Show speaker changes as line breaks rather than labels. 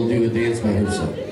will do a dance by herself.